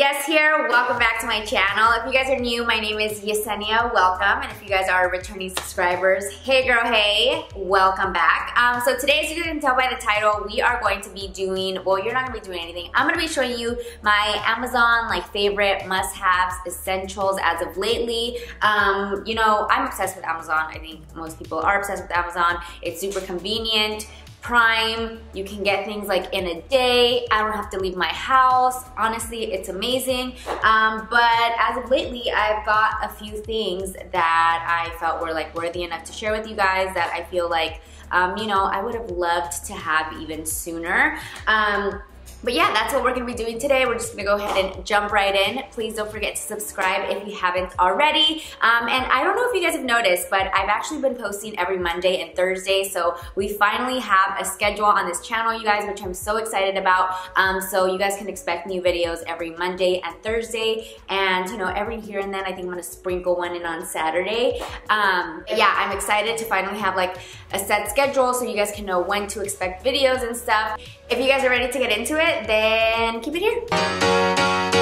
Yes here, welcome back to my channel. If you guys are new, my name is Yesenia, welcome. And if you guys are returning subscribers, hey girl, hey, welcome back. Um, so today, as you can tell by the title, we are going to be doing, well, you're not gonna be doing anything. I'm gonna be showing you my Amazon like favorite must-haves, essentials as of lately. Um, you know, I'm obsessed with Amazon. I think most people are obsessed with Amazon. It's super convenient. Prime. You can get things like in a day. I don't have to leave my house. Honestly, it's amazing. Um, but as of lately, I've got a few things that I felt were like worthy enough to share with you guys that I feel like, um, you know, I would have loved to have even sooner. Um, but yeah, that's what we're gonna be doing today. We're just gonna go ahead and jump right in. Please don't forget to subscribe if you haven't already. Um, and I don't know if you guys have noticed, but I've actually been posting every Monday and Thursday. So we finally have a schedule on this channel, you guys, which I'm so excited about. Um, so you guys can expect new videos every Monday and Thursday. And you know, every here and then, I think I'm gonna sprinkle one in on Saturday. Um, yeah, I'm excited to finally have like a set schedule so you guys can know when to expect videos and stuff. If you guys are ready to get into it, then keep it here.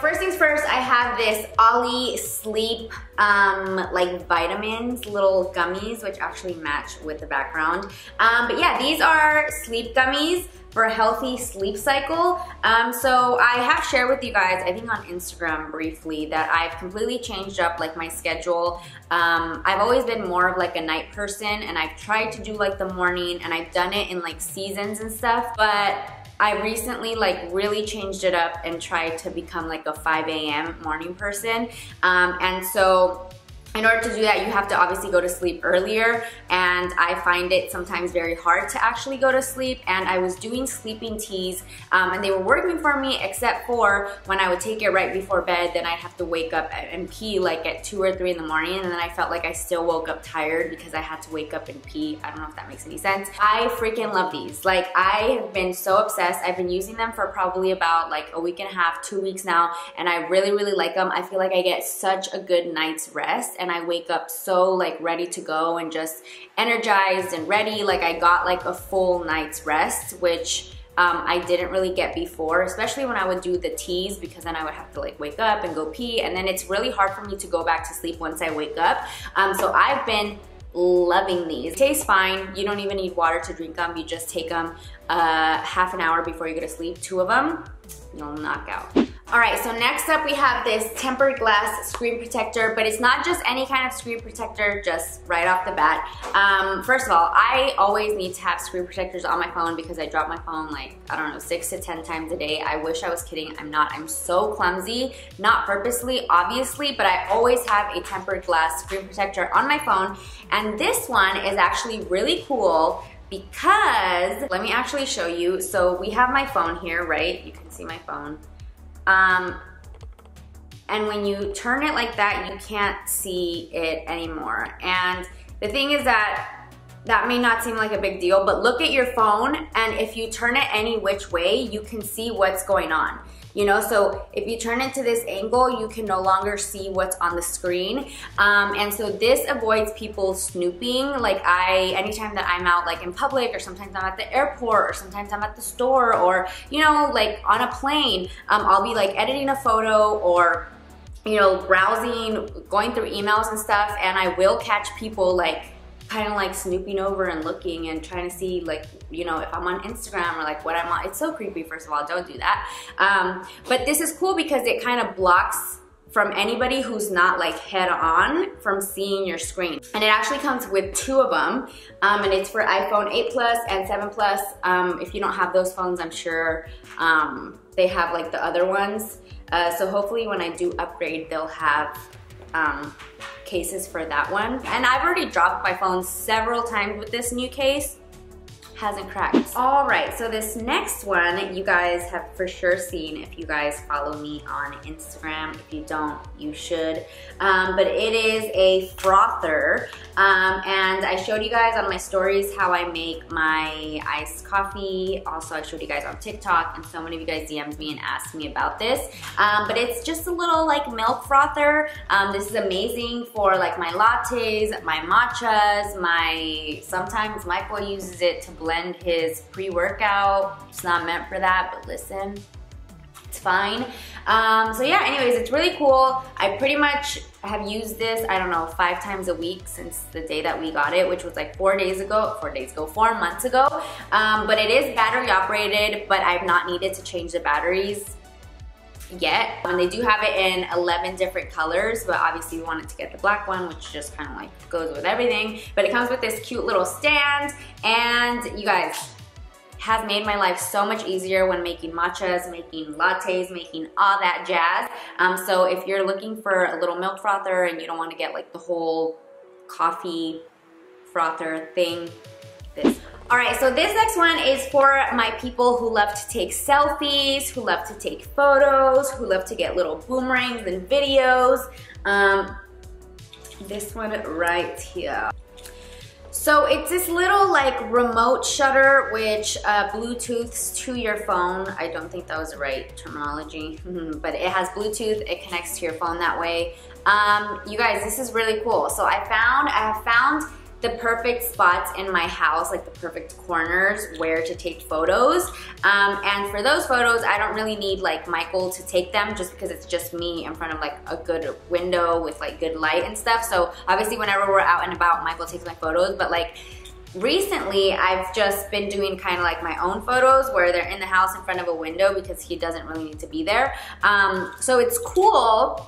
First things first, I have this Olly Sleep um, like vitamins, little gummies, which actually match with the background. Um, but yeah, these are sleep gummies for a healthy sleep cycle. Um, so I have shared with you guys, I think on Instagram briefly, that I've completely changed up like my schedule. Um, I've always been more of like a night person and I've tried to do like the morning and I've done it in like seasons and stuff, but I recently like really changed it up and tried to become like a 5 a.m. morning person. Um, and so in order to do that, you have to obviously go to sleep earlier and I find it sometimes very hard to actually go to sleep and I was doing sleeping teas um, and they were working for me except for when I would take it right before bed then I'd have to wake up and pee like at 2 or 3 in the morning and then I felt like I still woke up tired because I had to wake up and pee. I don't know if that makes any sense. I freaking love these. Like I have been so obsessed. I've been using them for probably about like a week and a half, two weeks now and I really, really like them. I feel like I get such a good night's rest and I wake up so like ready to go and just energized and ready. Like I got like a full night's rest, which um, I didn't really get before, especially when I would do the teas because then I would have to like wake up and go pee and then it's really hard for me to go back to sleep once I wake up. Um, so I've been loving these. Tastes fine. You don't even need water to drink them. You just take them uh, half an hour before you go to sleep, two of them, you'll knock out. All right, so next up we have this tempered glass screen protector, but it's not just any kind of screen protector, just right off the bat. Um, first of all, I always need to have screen protectors on my phone because I drop my phone like, I don't know, six to 10 times a day. I wish I was kidding, I'm not. I'm so clumsy, not purposely, obviously, but I always have a tempered glass screen protector on my phone. And this one is actually really cool because, let me actually show you. So we have my phone here, right? You can see my phone. Um, and when you turn it like that, you can't see it anymore. And the thing is that that may not seem like a big deal, but look at your phone and if you turn it any which way, you can see what's going on you know so if you turn it to this angle you can no longer see what's on the screen. Um, and so this avoids people snooping. Like I anytime that I'm out like in public or sometimes I'm at the airport or sometimes I'm at the store or you know like on a plane um, I'll be like editing a photo or you know browsing going through emails and stuff and I will catch people like kind of like snooping over and looking and trying to see like, you know, if I'm on Instagram or like what I'm on. It's so creepy, first of all, don't do that. Um, but this is cool because it kind of blocks from anybody who's not like head on from seeing your screen. And it actually comes with two of them um, and it's for iPhone 8 Plus and 7 Plus. Um, if you don't have those phones, I'm sure um, they have like the other ones. Uh, so hopefully when I do upgrade, they'll have um, cases for that one. And I've already dropped my phone several times with this new case hasn't cracked. All right, so this next one you guys have for sure seen if you guys follow me on Instagram. If you don't, you should. Um, but it is a frother. Um, and I showed you guys on my stories how I make my iced coffee. Also, I showed you guys on TikTok and so many of you guys DM'd me and asked me about this. Um, but it's just a little like milk frother. Um, this is amazing for like my lattes, my matchas, my, sometimes Michael uses it to blend blend his pre-workout. It's not meant for that, but listen, it's fine. Um, so yeah, anyways, it's really cool. I pretty much have used this, I don't know, five times a week since the day that we got it, which was like four days ago, four days ago, four months ago. Um, but it is battery operated, but I've not needed to change the batteries yet. And they do have it in 11 different colors, but obviously we wanted to get the black one, which just kind of like goes with everything. But it comes with this cute little stand, and you guys, has made my life so much easier when making matchas, making lattes, making all that jazz. Um, so if you're looking for a little milk frother and you don't want to get like the whole coffee frother thing, this. All right, so this next one is for my people who love to take selfies, who love to take photos, who love to get little boomerangs and videos. Um, this one right here. So it's this little like remote shutter which uh, Bluetooths to your phone. I don't think that was the right terminology, but it has Bluetooth. It connects to your phone that way. Um, you guys, this is really cool. So I found, I have found the perfect spots in my house, like the perfect corners where to take photos. Um, and for those photos, I don't really need like Michael to take them just because it's just me in front of like a good window with like good light and stuff. So obviously whenever we're out and about, Michael takes my photos, but like recently I've just been doing kind of like my own photos where they're in the house in front of a window because he doesn't really need to be there. Um, so it's cool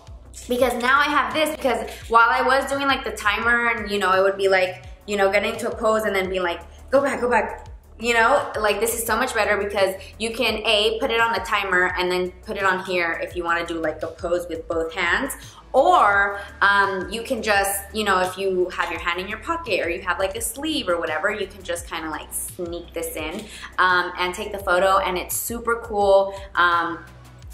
because now I have this because while I was doing like the timer and you know it would be like you know getting to a pose and then being like go back go back you know like this is so much better because you can a put it on the timer and then put it on here if you want to do like a pose with both hands. Or um, you can just you know if you have your hand in your pocket or you have like a sleeve or whatever you can just kind of like sneak this in um, and take the photo and it's super cool um,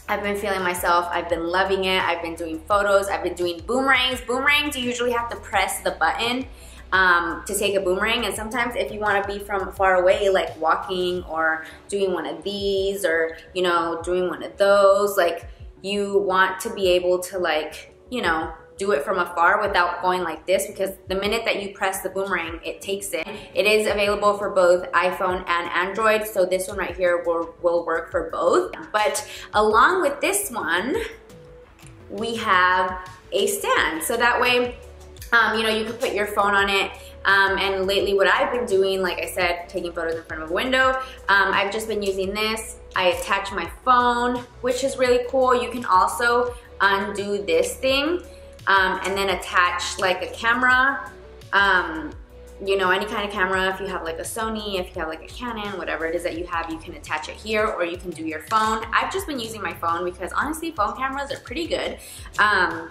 I've been feeling myself. I've been loving it. I've been doing photos. I've been doing boomerangs. Boomerangs, you usually have to press the button um, to take a boomerang. And sometimes if you want to be from far away, like walking or doing one of these or, you know, doing one of those, like you want to be able to like, you know, do it from afar without going like this because the minute that you press the boomerang, it takes it. It is available for both iPhone and Android, so this one right here will, will work for both. But along with this one, we have a stand. So that way, um, you know, you can put your phone on it. Um, and lately what I've been doing, like I said, taking photos in front of a window, um, I've just been using this. I attach my phone, which is really cool. You can also undo this thing um, and then attach like a camera, um, you know, any kind of camera. If you have like a Sony, if you have like a Canon, whatever it is that you have, you can attach it here or you can do your phone. I've just been using my phone because honestly, phone cameras are pretty good. Um,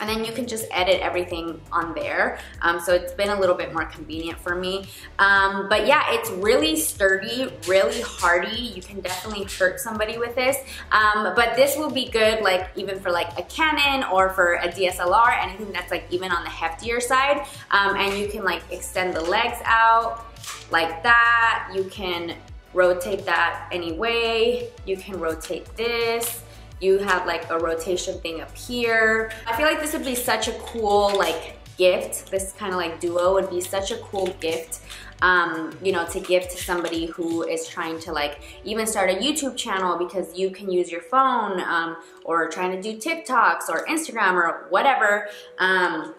and then you can just edit everything on there. Um, so it's been a little bit more convenient for me. Um, but yeah, it's really sturdy, really hardy. You can definitely hurt somebody with this. Um, but this will be good like even for like a Canon or for a DSLR, anything that's like even on the heftier side. Um, and you can like extend the legs out like that. You can rotate that any way. You can rotate this you have like a rotation thing up here. I feel like this would be such a cool like gift. This kind of like duo would be such a cool gift um, you know, to give to somebody who is trying to like even start a YouTube channel because you can use your phone um, or trying to do TikToks or Instagram or whatever. Um,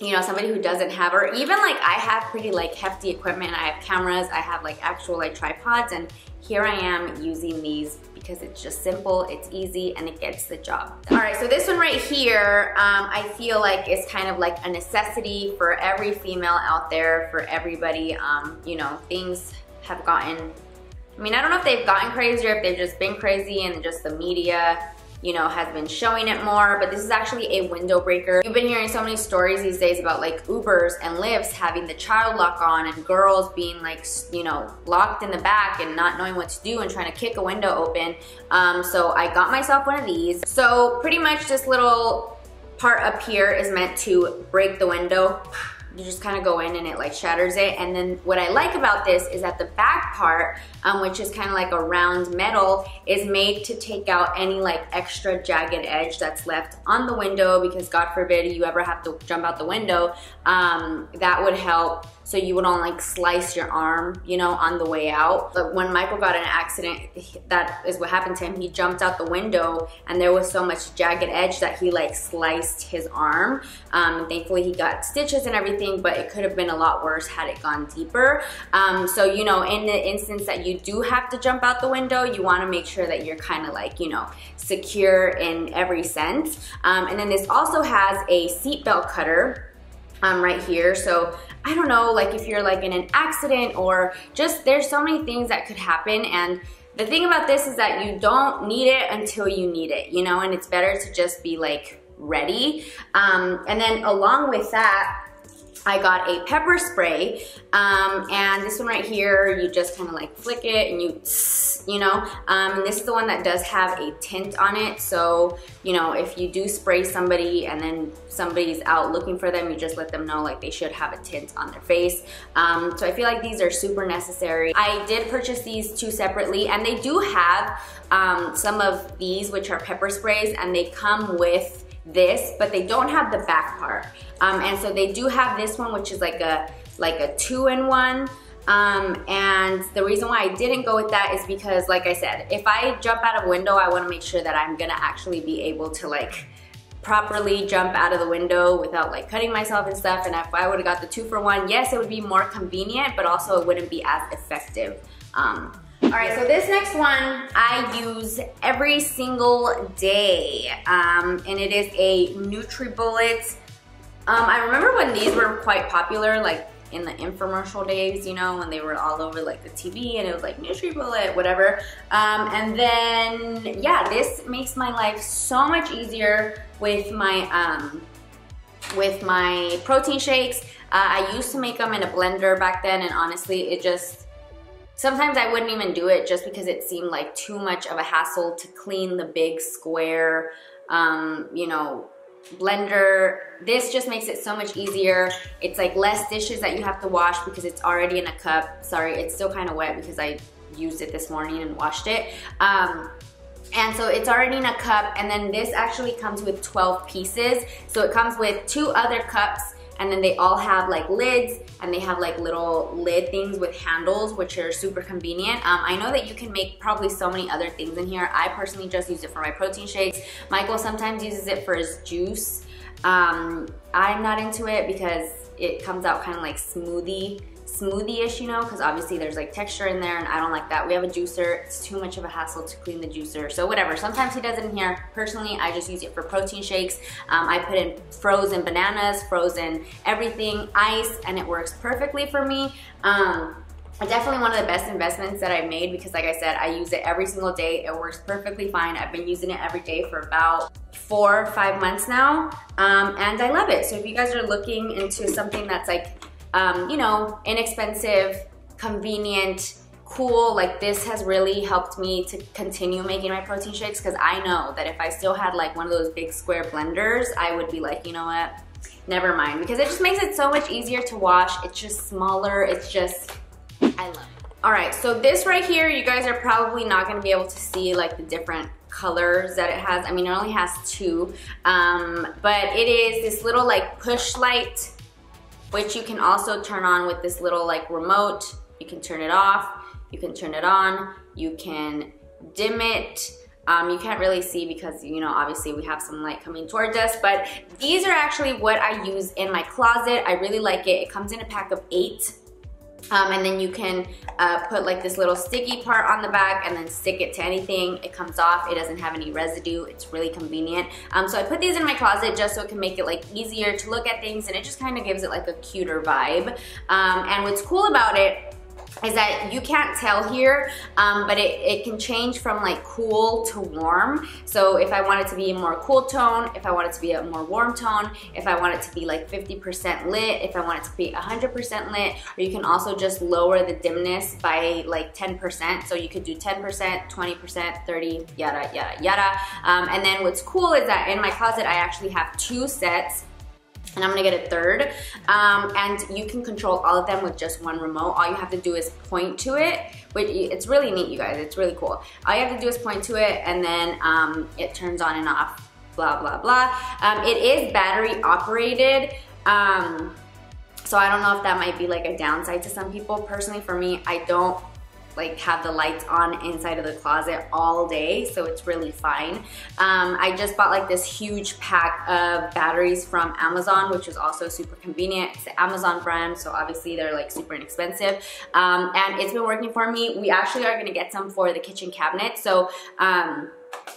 you know, somebody who doesn't have, or even like I have pretty like hefty equipment. I have cameras, I have like actual like tripods and here I am using these because it's just simple, it's easy, and it gets the job. All right, so this one right here, um, I feel like is kind of like a necessity for every female out there, for everybody. Um, you know, things have gotten, I mean, I don't know if they've gotten crazy or if they've just been crazy and just the media you know, has been showing it more, but this is actually a window breaker. You've been hearing so many stories these days about like Ubers and Lyfts having the child lock on and girls being like, you know, locked in the back and not knowing what to do and trying to kick a window open. Um, so I got myself one of these. So pretty much this little part up here is meant to break the window you just kind of go in and it like shatters it. And then what I like about this is that the back part, um, which is kind of like a round metal, is made to take out any like extra jagged edge that's left on the window because God forbid you ever have to jump out the window, um, that would help so you wouldn't like slice your arm, you know, on the way out. But when Michael got an accident, that is what happened to him. He jumped out the window and there was so much jagged edge that he like sliced his arm. Um, thankfully he got stitches and everything, but it could have been a lot worse had it gone deeper. Um, so, you know, in the instance that you do have to jump out the window, you wanna make sure that you're kind of like, you know, secure in every sense. Um, and then this also has a seatbelt cutter um, right here. So I don't know, like if you're like in an accident or just there's so many things that could happen and the thing about this is that you don't need it until you need it, you know, and it's better to just be like ready. Um, and then along with that, I got a pepper spray, um, and this one right here, you just kind of like flick it and you, you know, um, and this is the one that does have a tint on it. So, you know, if you do spray somebody and then somebody's out looking for them, you just let them know like they should have a tint on their face. Um, so I feel like these are super necessary. I did purchase these two separately and they do have um, some of these which are pepper sprays and they come with this, but they don't have the back part. Um, and so they do have this one, which is like a, like a two-in-one. Um, and the reason why I didn't go with that is because, like I said, if I jump out of window, I wanna make sure that I'm gonna actually be able to like properly jump out of the window without like cutting myself and stuff. And if I would've got the two for one, yes, it would be more convenient, but also it wouldn't be as effective. Um, all right, so this next one I use every single day, um, and it is a NutriBullet. Um, I remember when these were quite popular, like in the infomercial days, you know, when they were all over like the TV and it was like NutriBullet, whatever. Um, and then, yeah, this makes my life so much easier with my, um, with my protein shakes. Uh, I used to make them in a blender back then and honestly, it just, Sometimes I wouldn't even do it just because it seemed like too much of a hassle to clean the big square, um, you know, blender. This just makes it so much easier. It's like less dishes that you have to wash because it's already in a cup. Sorry, it's still kind of wet because I used it this morning and washed it. Um, and so it's already in a cup and then this actually comes with 12 pieces. So it comes with two other cups and then they all have like lids and they have like little lid things with handles which are super convenient. Um, I know that you can make probably so many other things in here. I personally just use it for my protein shakes. Michael sometimes uses it for his juice. Um, I'm not into it because it comes out kind of like smoothie smoothie-ish, you know, because obviously there's like texture in there and I don't like that. We have a juicer. It's too much of a hassle to clean the juicer. So whatever. Sometimes he does it in here. Personally, I just use it for protein shakes. Um, I put in frozen bananas, frozen everything, ice, and it works perfectly for me. Um, definitely one of the best investments that I've made because like I said, I use it every single day. It works perfectly fine. I've been using it every day for about four, or five months now. Um, and I love it. So if you guys are looking into something that's like um, you know, inexpensive, convenient, cool. Like this has really helped me to continue making my protein shakes because I know that if I still had like one of those big square blenders, I would be like, you know what, never mind. Because it just makes it so much easier to wash. It's just smaller. It's just, I love it. All right, so this right here, you guys are probably not gonna be able to see like the different colors that it has. I mean, it only has two, um, but it is this little like push light which you can also turn on with this little like remote. You can turn it off, you can turn it on, you can dim it. Um, you can't really see because, you know, obviously we have some light coming towards us, but these are actually what I use in my closet. I really like it. It comes in a pack of eight. Um, and then you can uh, put like this little sticky part on the back and then stick it to anything. It comes off, it doesn't have any residue. It's really convenient. Um, so I put these in my closet just so it can make it like easier to look at things and it just kind of gives it like a cuter vibe. Um, and what's cool about it is that you can't tell here, um, but it, it can change from like cool to warm. So if I want it to be a more cool tone, if I want it to be a more warm tone, if I want it to be like 50% lit, if I want it to be 100% lit, or you can also just lower the dimness by like 10%. So you could do 10%, 20%, 30, yada, yada, yada. Um, and then what's cool is that in my closet, I actually have two sets and I'm gonna get a third. Um, and you can control all of them with just one remote. All you have to do is point to it, which it's really neat, you guys. It's really cool. All you have to do is point to it, and then um, it turns on and off. Blah blah blah. Um, it is battery operated. Um, so I don't know if that might be like a downside to some people. Personally, for me, I don't like have the lights on inside of the closet all day so it's really fine. Um, I just bought like this huge pack of batteries from Amazon which is also super convenient. It's Amazon brand so obviously they're like super inexpensive. Um, and it's been working for me. We actually are gonna get some for the kitchen cabinet. So um,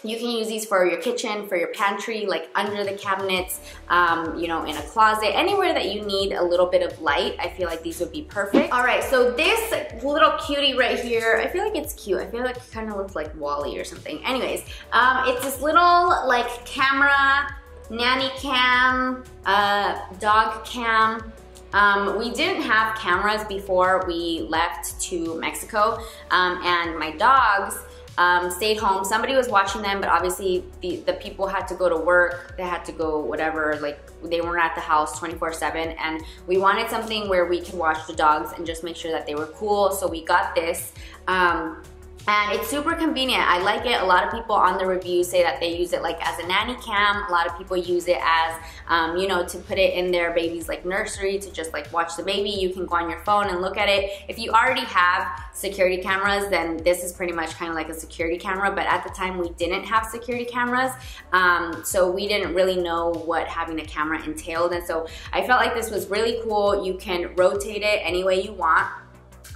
you can use these for your kitchen, for your pantry, like under the cabinets, um, you know, in a closet, anywhere that you need a little bit of light. I feel like these would be perfect. All right, so this little cutie right here, I feel like it's cute. I feel like it kind of looks like WALL-E or something. Anyways, um, it's this little like camera, nanny cam, uh, dog cam, um, we didn't have cameras before we left to Mexico, um, and my dogs, um, stayed home. Somebody was watching them, but obviously the, the people had to go to work. They had to go whatever, like they weren't at the house 24 seven. And we wanted something where we could watch the dogs and just make sure that they were cool. So we got this. Um, and it's super convenient. I like it. A lot of people on the reviews say that they use it like as a nanny cam. A lot of people use it as, um, you know, to put it in their baby's like nursery to just like watch the baby. You can go on your phone and look at it. If you already have security cameras, then this is pretty much kind of like a security camera. But at the time we didn't have security cameras. Um, so we didn't really know what having a camera entailed. And so I felt like this was really cool. You can rotate it any way you want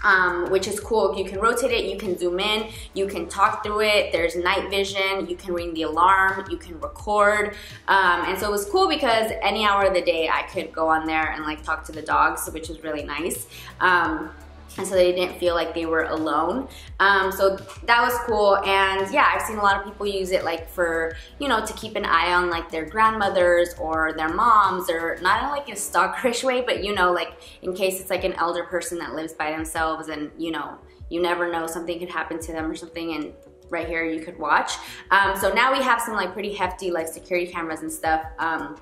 um, which is cool. You can rotate it, you can zoom in, you can talk through it. There's night vision, you can ring the alarm, you can record. Um, and so it was cool because any hour of the day I could go on there and like talk to the dogs, which was really nice. Um, and so they didn't feel like they were alone. Um, so that was cool. And yeah, I've seen a lot of people use it like for, you know, to keep an eye on like their grandmothers or their moms or not in like a stalkerish way, but you know, like in case it's like an elder person that lives by themselves and, you know, you never know something could happen to them or something and right here you could watch. Um, so now we have some like pretty hefty like security cameras and stuff. Um,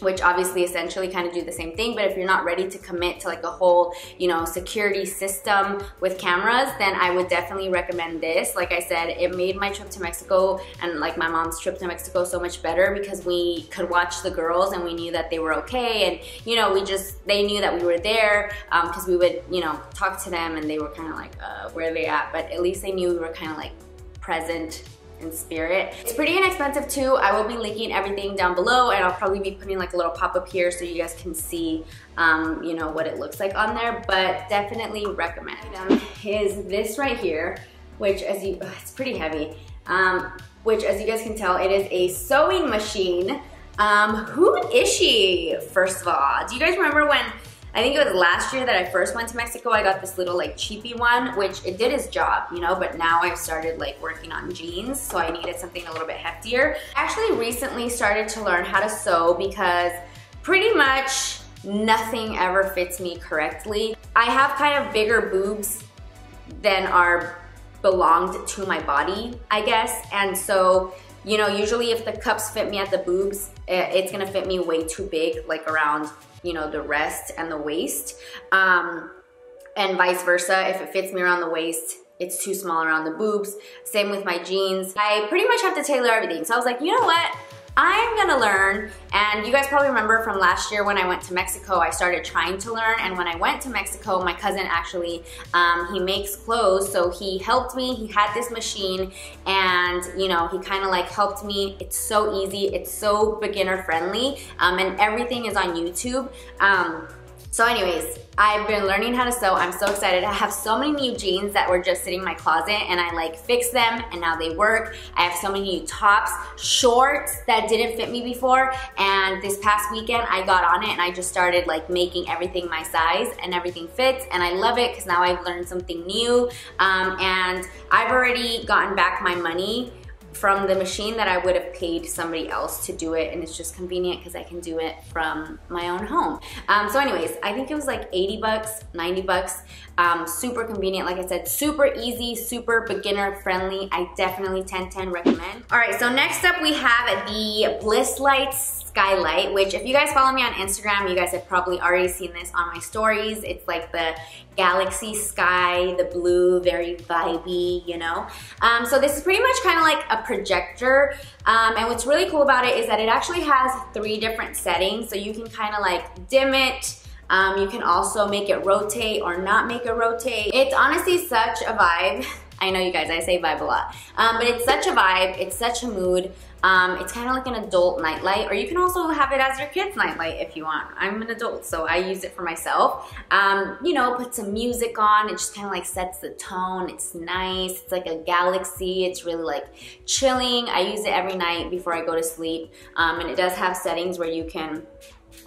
which obviously essentially kind of do the same thing. But if you're not ready to commit to like a whole, you know, security system with cameras, then I would definitely recommend this. Like I said, it made my trip to Mexico and like my mom's trip to Mexico so much better because we could watch the girls and we knew that they were okay. And, you know, we just, they knew that we were there because um, we would, you know, talk to them and they were kind of like, uh, where are they at? But at least they knew we were kind of like present in spirit. It's pretty inexpensive too. I will be linking everything down below and I'll probably be putting like a little pop-up here so you guys can see um, you know, what it looks like on there, but definitely recommend. Is this right here, which as you, ugh, it's pretty heavy, um, which as you guys can tell, it is a sewing machine. Um, who is she, first of all? Do you guys remember when I think it was last year that I first went to Mexico. I got this little like cheapy one, which it did its job, you know, but now I've started like working on jeans, so I needed something a little bit heftier. I actually recently started to learn how to sew because pretty much nothing ever fits me correctly. I have kind of bigger boobs than are belonged to my body, I guess, and so you know, usually if the cups fit me at the boobs, eh, it's gonna fit me way too big, like around you know, the rest and the waist. Um, and vice versa, if it fits me around the waist, it's too small around the boobs. Same with my jeans. I pretty much have to tailor everything. So I was like, you know what? I'm gonna learn, and you guys probably remember from last year when I went to Mexico, I started trying to learn, and when I went to Mexico, my cousin actually, um, he makes clothes, so he helped me, he had this machine, and you know, he kind of like helped me. It's so easy, it's so beginner friendly, um, and everything is on YouTube. Um, so anyways, I've been learning how to sew. I'm so excited. I have so many new jeans that were just sitting in my closet and I like fixed them and now they work. I have so many new tops, shorts that didn't fit me before and this past weekend I got on it and I just started like making everything my size and everything fits and I love it because now I've learned something new um, and I've already gotten back my money from the machine that I would have paid somebody else to do it and it's just convenient because I can do it from my own home. Um, so anyways, I think it was like 80 bucks, 90 bucks, um, super convenient. Like I said, super easy, super beginner friendly. I definitely 10-10 recommend. All right, so next up we have the Bliss Lights skylight, which if you guys follow me on Instagram, you guys have probably already seen this on my stories. It's like the galaxy sky, the blue, very vibey, you know? Um, so this is pretty much kind of like a projector. Um, and what's really cool about it is that it actually has three different settings. So you can kind of like dim it, um, you can also make it rotate or not make it rotate. It's honestly such a vibe. I know you guys, I say vibe a lot. Um, but it's such a vibe, it's such a mood. Um, it's kind of like an adult nightlight, or you can also have it as your kid's nightlight if you want. I'm an adult, so I use it for myself. Um, you know, put some music on, it just kind of like sets the tone. It's nice, it's like a galaxy, it's really like chilling. I use it every night before I go to sleep, um, and it does have settings where you can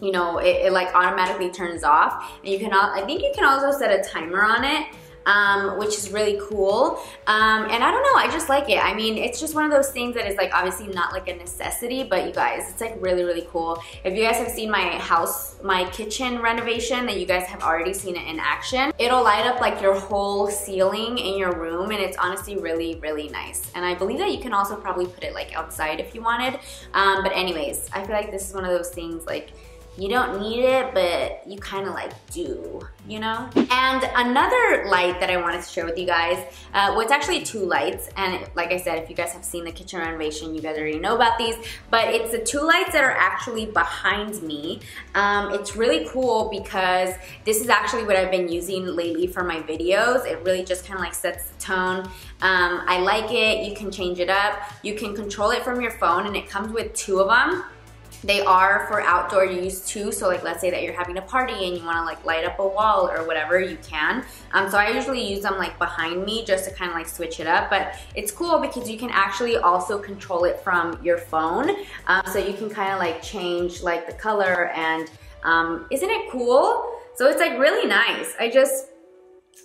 you know, it, it, like automatically turns off. And you can, I think you can also set a timer on it um, which is really cool. Um, and I don't know, I just like it. I mean, it's just one of those things that is like obviously not like a necessity, but you guys, it's like really, really cool. If you guys have seen my house, my kitchen renovation, that you guys have already seen it in action, it'll light up like your whole ceiling in your room and it's honestly really, really nice. And I believe that you can also probably put it like outside if you wanted. Um, but anyways, I feel like this is one of those things like, you don't need it, but you kind of like do, you know? And another light that I wanted to share with you guys, uh, well, it's actually two lights. And like I said, if you guys have seen the kitchen renovation, you guys already know about these, but it's the two lights that are actually behind me. Um, it's really cool because this is actually what I've been using lately for my videos. It really just kind of like sets the tone. Um, I like it, you can change it up. You can control it from your phone and it comes with two of them. They are for outdoor use too. So like, let's say that you're having a party and you wanna like light up a wall or whatever, you can. Um, so I usually use them like behind me just to kind of like switch it up. But it's cool because you can actually also control it from your phone. Um, so you can kind of like change like the color and um, isn't it cool? So it's like really nice. I just,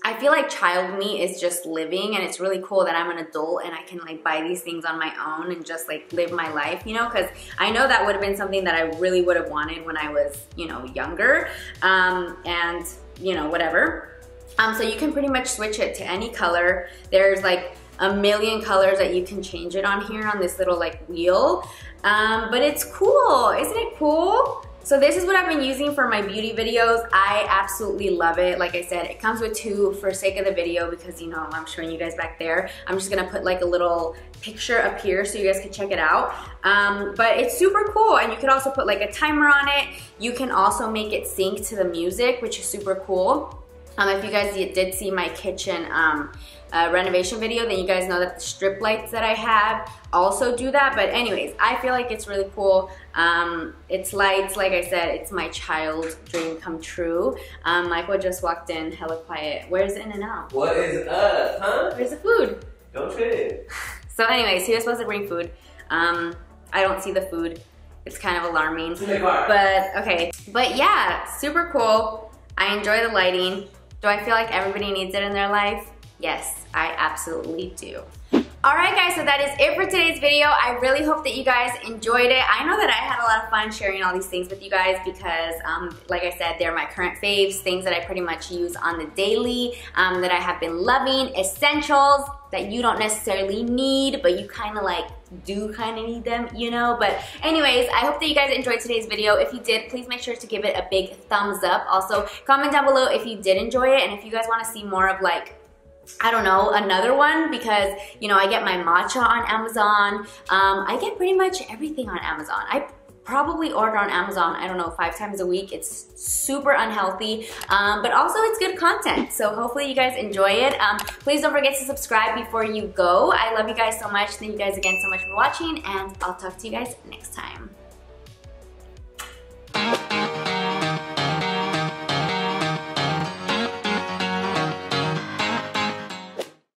I feel like child me is just living and it's really cool that I'm an adult and I can like buy these things on my own and just like live my life, you know, because I know that would have been something that I really would have wanted when I was, you know, younger um, and, you know, whatever. Um, so you can pretty much switch it to any color. There's like a million colors that you can change it on here on this little like wheel. Um, but it's cool, isn't it cool? So this is what I've been using for my beauty videos. I absolutely love it. Like I said, it comes with two for sake of the video because you know I'm showing you guys back there. I'm just gonna put like a little picture up here so you guys can check it out. Um, but it's super cool and you can also put like a timer on it. You can also make it sync to the music, which is super cool. Um, if you guys did see my kitchen um, uh, renovation video, then you guys know that the strip lights that I have also do that. But anyways, I feel like it's really cool. Um, it's lights, like I said, it's my child dream come true. Um, Michael just walked in, hella quiet. Where's In-N-Out? What is up, huh? Where's the food? Don't trip. So anyways, he was supposed to bring food. Um, I don't see the food. It's kind of alarming. But okay, but yeah, super cool. I enjoy the lighting. Do I feel like everybody needs it in their life? Yes, I absolutely do. Alright guys, so that is it for today's video. I really hope that you guys enjoyed it. I know that I had a lot of fun sharing all these things with you guys because, um, like I said, they're my current faves, things that I pretty much use on the daily, um, that I have been loving, essentials that you don't necessarily need, but you kind of like do kind of need them, you know? But anyways, I hope that you guys enjoyed today's video. If you did, please make sure to give it a big thumbs up. Also, comment down below if you did enjoy it and if you guys want to see more of like I don't know, another one because, you know, I get my matcha on Amazon. Um, I get pretty much everything on Amazon. I probably order on Amazon, I don't know, five times a week. It's super unhealthy, um, but also it's good content. So hopefully you guys enjoy it. Um, please don't forget to subscribe before you go. I love you guys so much. Thank you guys again so much for watching and I'll talk to you guys next time.